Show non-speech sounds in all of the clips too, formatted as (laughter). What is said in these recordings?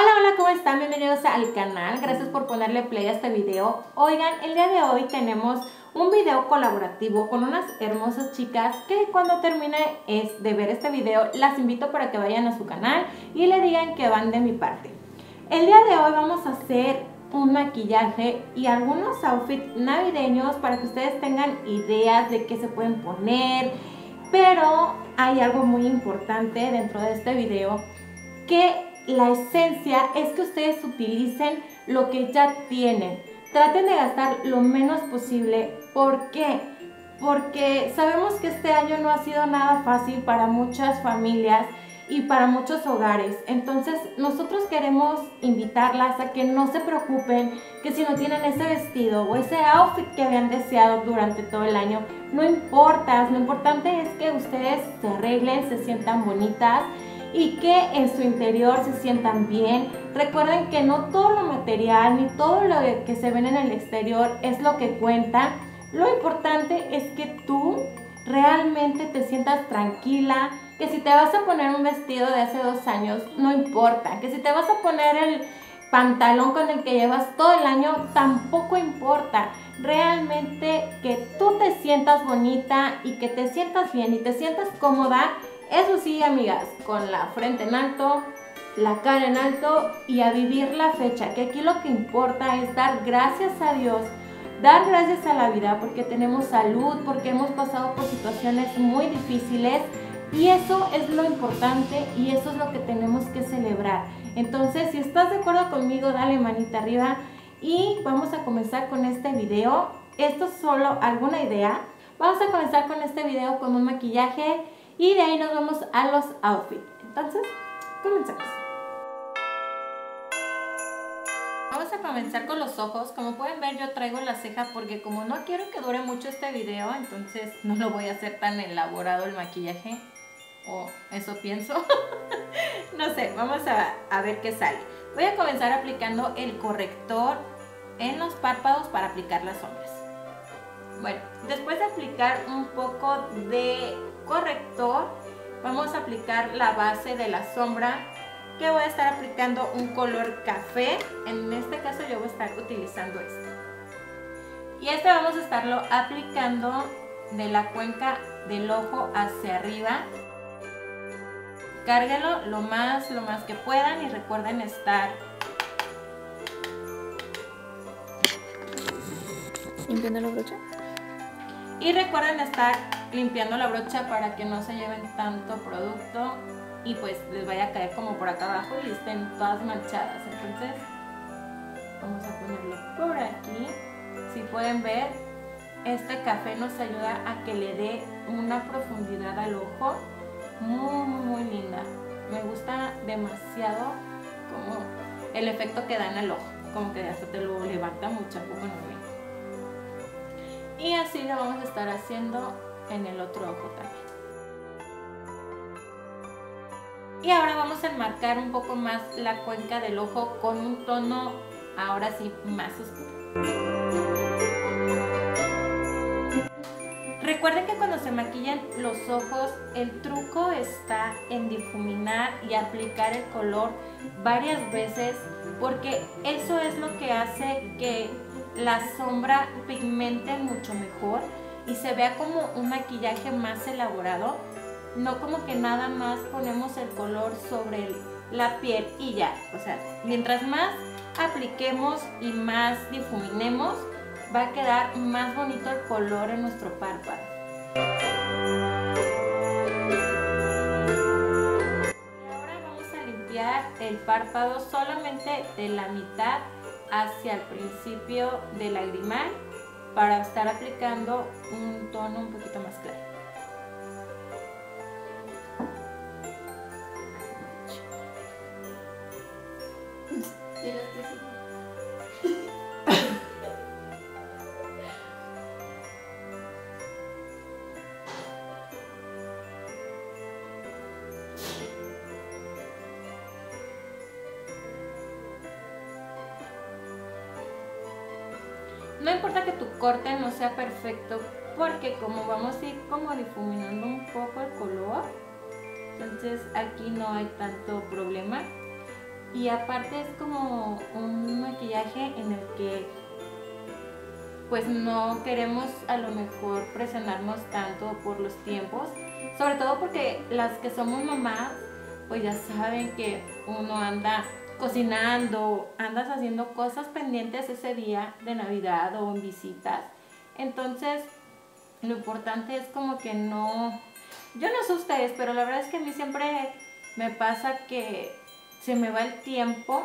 Hola, hola, ¿cómo están? Bienvenidos al canal. Gracias por ponerle play a este video. Oigan, el día de hoy tenemos un video colaborativo con unas hermosas chicas que cuando termine de ver este video las invito para que vayan a su canal y le digan que van de mi parte. El día de hoy vamos a hacer un maquillaje y algunos outfits navideños para que ustedes tengan ideas de qué se pueden poner, pero hay algo muy importante dentro de este video que la esencia es que ustedes utilicen lo que ya tienen. Traten de gastar lo menos posible. ¿Por qué? Porque sabemos que este año no ha sido nada fácil para muchas familias y para muchos hogares. Entonces nosotros queremos invitarlas a que no se preocupen que si no tienen ese vestido o ese outfit que habían deseado durante todo el año, no importa, lo importante es que ustedes se arreglen, se sientan bonitas y que en su interior se sientan bien. Recuerden que no todo lo material ni todo lo que se ven en el exterior es lo que cuenta. Lo importante es que tú realmente te sientas tranquila, que si te vas a poner un vestido de hace dos años, no importa, que si te vas a poner el pantalón con el que llevas todo el año, tampoco importa. Realmente que tú te sientas bonita y que te sientas bien y te sientas cómoda eso sí, amigas, con la frente en alto, la cara en alto y a vivir la fecha, que aquí lo que importa es dar gracias a Dios, dar gracias a la vida porque tenemos salud, porque hemos pasado por situaciones muy difíciles y eso es lo importante y eso es lo que tenemos que celebrar. Entonces, si estás de acuerdo conmigo, dale manita arriba y vamos a comenzar con este video. Esto es solo alguna idea. Vamos a comenzar con este video con un maquillaje y de ahí nos vamos a los outfits. Entonces, comenzamos. Vamos a comenzar con los ojos. Como pueden ver yo traigo la ceja porque como no quiero que dure mucho este video, entonces no lo voy a hacer tan elaborado el maquillaje. O eso pienso. (laughs) no sé, vamos a, a ver qué sale. Voy a comenzar aplicando el corrector en los párpados para aplicar las sombras. Bueno, después de aplicar un poco de corrector, vamos a aplicar la base de la sombra que voy a estar aplicando un color café. En este caso yo voy a estar utilizando este. Y este vamos a estarlo aplicando de la cuenca del ojo hacia arriba. Cárguenlo lo más, lo más que puedan y recuerden estar limpiando la brocha. Y recuerden estar limpiando la brocha para que no se lleven tanto producto y pues les vaya a caer como por acá abajo y estén todas manchadas. Entonces vamos a ponerlo por aquí. Si pueden ver, este café nos ayuda a que le dé una profundidad al ojo muy, muy, muy linda. Me gusta demasiado como el efecto que da en el ojo, como que hasta te lo levanta mucho, poco no y así lo vamos a estar haciendo en el otro ojo también. Y ahora vamos a enmarcar un poco más la cuenca del ojo con un tono ahora sí más oscuro. Recuerden que cuando se maquillan los ojos, el truco está en difuminar y aplicar el color varias veces porque eso es lo que hace que la sombra pigmente mucho mejor y se vea como un maquillaje más elaborado, no como que nada más ponemos el color sobre la piel y ya, o sea, mientras más apliquemos y más difuminemos, va a quedar más bonito el color en nuestro párpado. ahora vamos a limpiar el párpado solamente de la mitad hacia el principio del lagrimal para estar aplicando un tono un poquito más claro. Corte no sea perfecto porque como vamos a ir como difuminando un poco el color, entonces aquí no hay tanto problema. Y aparte es como un maquillaje en el que pues no queremos a lo mejor presionarnos tanto por los tiempos, sobre todo porque las que somos mamás pues ya saben que uno anda cocinando, andas haciendo cosas pendientes ese día de Navidad o en visitas. Entonces, lo importante es como que no, yo no sé ustedes, pero la verdad es que a mí siempre me pasa que se me va el tiempo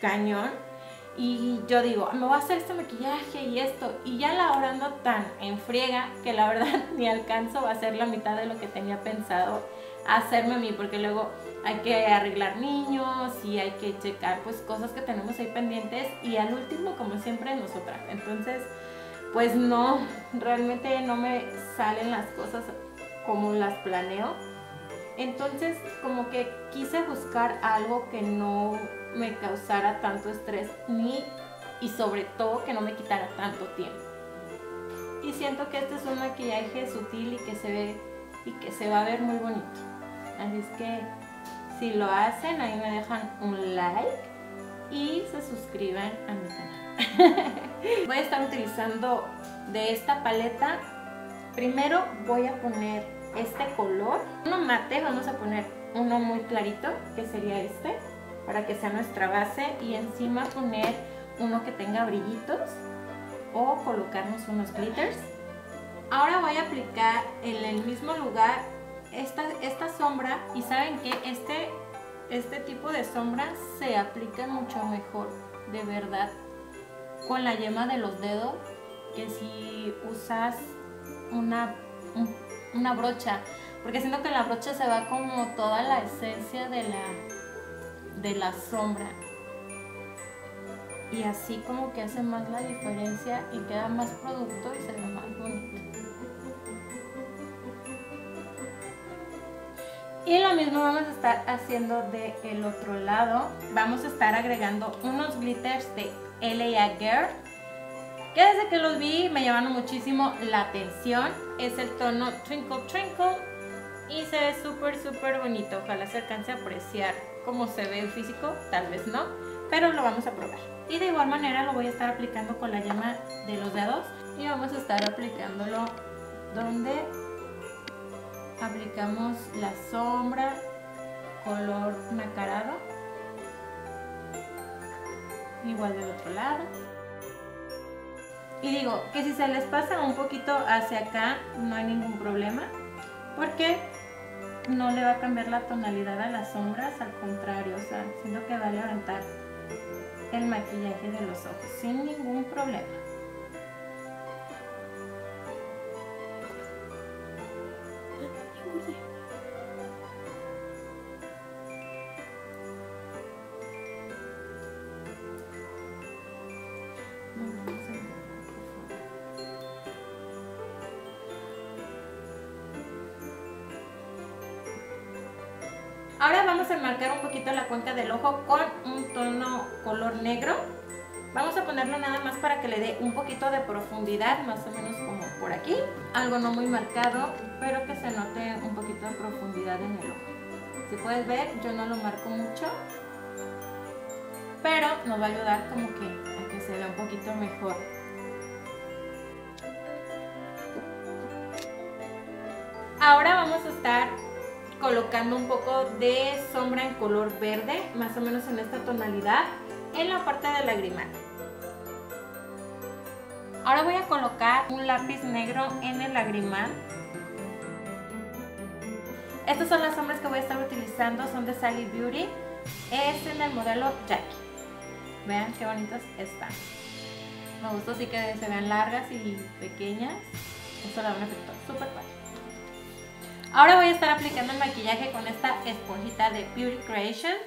cañón y yo digo, me voy a hacer este maquillaje y esto, y ya la hora ando tan en friega que la verdad (laughs) ni alcanzo a hacer la mitad de lo que tenía pensado hacerme a mí, porque luego hay que arreglar niños y hay que checar pues cosas que tenemos ahí pendientes y al último como siempre nosotras. Entonces pues no, realmente no me salen las cosas como las planeo. Entonces como que quise buscar algo que no me causara tanto estrés ni y sobre todo que no me quitara tanto tiempo. Y siento que este es un maquillaje sutil y que se ve y que se va a ver muy bonito. Así es que si lo hacen, ahí me dejan un like y se suscriben a mi canal. (laughs) voy a estar utilizando de esta paleta. Primero voy a poner este color. Uno mate, vamos a poner uno muy clarito, que sería este, para que sea nuestra base. Y encima poner uno que tenga brillitos o colocarnos unos glitters. Ahora voy a aplicar en el mismo lugar esta, esta sombra y saben que este, este tipo de sombra se aplica mucho mejor, de verdad, con la yema de los dedos que si usas una, una brocha, porque siento que la brocha se va como toda la esencia de la, de la sombra. Y así como que hace más la diferencia y queda más producto y se ve Y lo mismo vamos a estar haciendo del el otro lado. Vamos a estar agregando unos glitters de LA Girl. Que desde que los vi me llamaron muchísimo la atención. Es el tono Twinkle Twinkle. Y se ve súper súper bonito. Ojalá se alcance a apreciar cómo se ve el físico. Tal vez no. Pero lo vamos a probar. Y de igual manera lo voy a estar aplicando con la llama de los dedos. Y vamos a estar aplicándolo donde aplicamos la sombra color nacarado. Igual del otro lado. Y digo que si se les pasa un poquito hacia acá no hay ningún problema porque no le va a cambiar la tonalidad a las sombras al contrario, o sea, sino que va a levantar el maquillaje de los ojos sin ningún problema Ahora vamos a marcar un poquito la cuenca del ojo con un tono color negro. Vamos a ponerlo nada más para que le dé un poquito de profundidad, más o menos como por aquí. Algo no muy marcado, pero que se note un poquito de profundidad en el ojo. Si puedes ver, yo no lo marco mucho, pero nos va a ayudar como que a que se vea un poquito mejor. Ahora vamos a estar colocando un poco de sombra en color verde, más o menos en esta tonalidad, en la parte del lagrimal. Ahora voy a colocar un lápiz negro en el lagrimal. Estas son las sombras que voy a estar utilizando, son de Sally Beauty. Es en el modelo Jackie. Vean qué bonitas están. Me gusta así que se vean largas y pequeñas. Esto da un efecto súper padre. Ahora voy a estar aplicando el maquillaje con esta esponjita de Beauty Creations.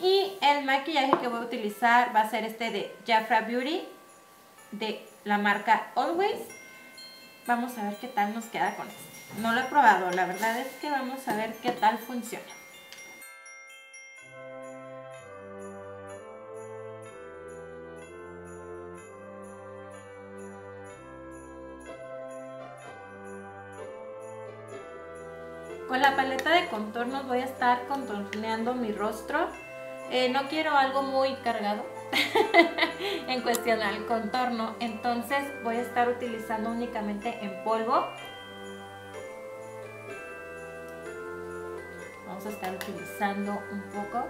Y el maquillaje que voy a utilizar va a ser este de Jafra Beauty de la marca Always. Vamos a ver qué tal nos queda con este. No lo he probado, la verdad es que vamos a ver qué tal funciona. Contornos voy a estar contorneando mi rostro. Eh, no quiero algo muy cargado (laughs) en cuestión al contorno, entonces voy a estar utilizando únicamente en polvo. Vamos a estar utilizando un poco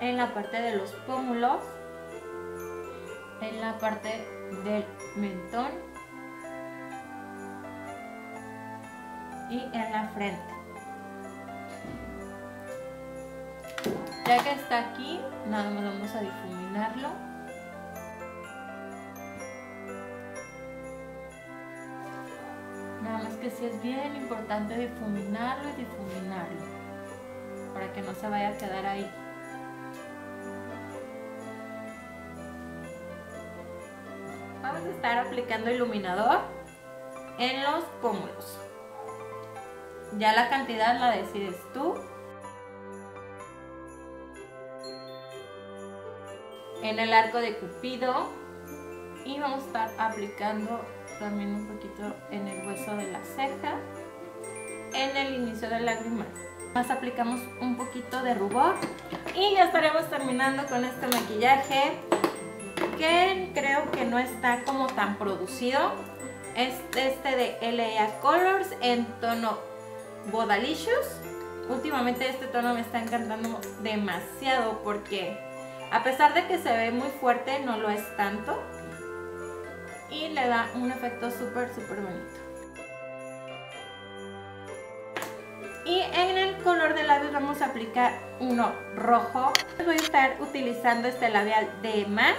en la parte de los pómulos, en la parte del mentón y en la frente. Ya que está aquí, nada más vamos a difuminarlo. Nada más que sí es bien importante difuminarlo y difuminarlo para que no se vaya a quedar ahí. Vamos a estar aplicando iluminador en los pómulos. Ya la cantidad la decides tú. En el arco de cupido. Y vamos a estar aplicando también un poquito en el hueso de la ceja. En el inicio del lagrimal. Más aplicamos un poquito de rubor. Y ya estaremos terminando con este maquillaje que creo que no está como tan producido. Es este de LA Colors en tono Bodalicious. Últimamente este tono me está encantando demasiado porque a pesar de que se ve muy fuerte, no lo es tanto. Y le da un efecto súper, súper bonito. Y en el color de labios vamos a aplicar uno rojo. Voy a estar utilizando este labial de MAC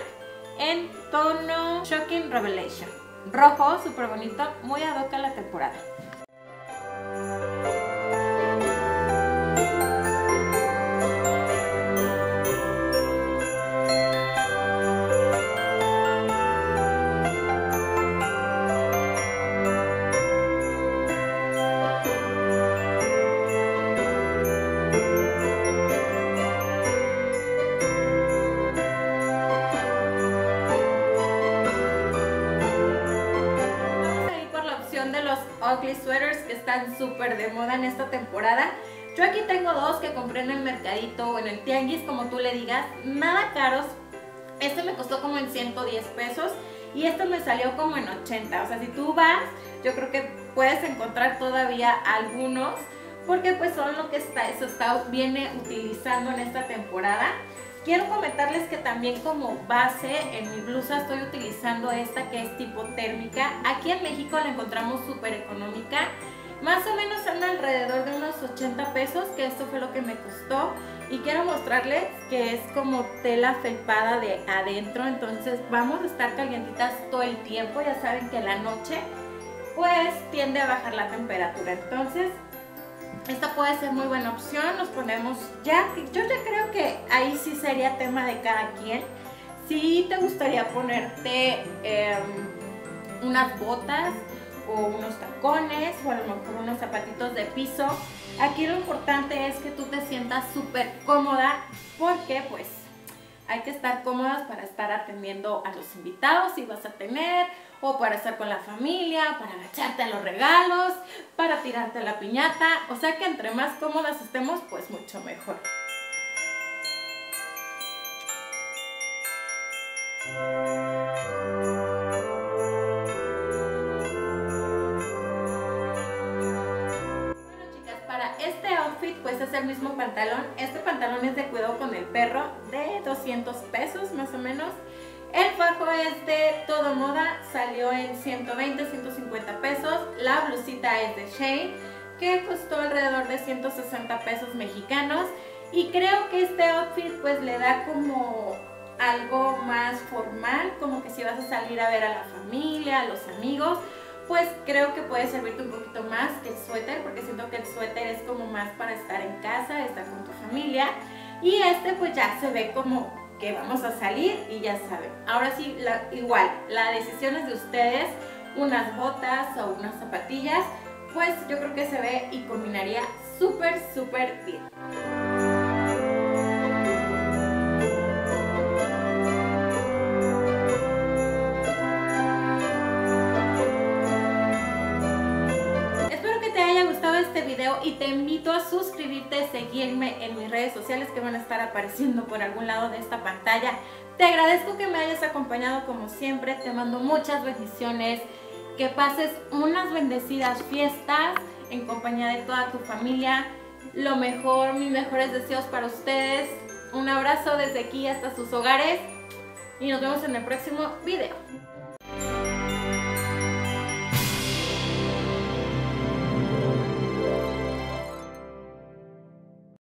en tono Shocking Revelation. Rojo, súper bonito, muy ad hoc a la temporada. Ugly sweaters que están súper de moda en esta temporada. Yo aquí tengo dos que compré en el mercadito o en el tianguis, como tú le digas, nada caros. Este me costó como en 110 pesos y este me salió como en 80. O sea, si tú vas, yo creo que puedes encontrar todavía algunos porque pues son lo que está, eso está, viene utilizando en esta temporada. Quiero comentarles que también como base en mi blusa estoy utilizando esta que es tipo térmica. Aquí en México la encontramos súper económica. Más o menos anda alrededor de unos 80 pesos, que esto fue lo que me costó. Y quiero mostrarles que es como tela felpada de adentro, entonces vamos a estar calientitas todo el tiempo. Ya saben que la noche pues tiende a bajar la temperatura, entonces esta puede ser muy buena opción, nos ponemos ya, yo ya creo que ahí sí sería tema de cada quien. Si te gustaría ponerte em, unas botas o unos tacones o a lo mejor unos zapatitos de piso, aquí lo importante es que tú te sientas súper cómoda porque pues hay que estar cómodas para estar atendiendo a los invitados si vas a tener o para estar con la familia, para agacharte a los regalos, para tirarte la piñata. O sea que entre más cómodas estemos, pues mucho mejor. El mismo pantalón. Este pantalón es de cuidado con el perro de 200 pesos más o menos. El fajo es de Todo Moda, salió en 120, 150 pesos. La blusita es de Shane, que costó alrededor de 160 pesos mexicanos. Y creo que este outfit pues le da como algo más formal, como que si vas a salir a ver a la familia, a los amigos, pues creo que puede servirte un poquito más que el suéter, porque siento que el suéter es como más para estar en casa, estar con tu familia. Y este pues ya se ve como que vamos a salir y ya saben. Ahora sí, igual, la decisión es de ustedes, unas botas o unas zapatillas, pues yo creo que se ve y combinaría súper, súper bien. Video y te invito a suscribirte, seguirme en mis redes sociales que van a estar apareciendo por algún lado de esta pantalla. Te agradezco que me hayas acompañado como siempre, te mando muchas bendiciones, que pases unas bendecidas fiestas en compañía de toda tu familia. Lo mejor, mis mejores deseos para ustedes. Un abrazo desde aquí hasta sus hogares y nos vemos en el próximo video.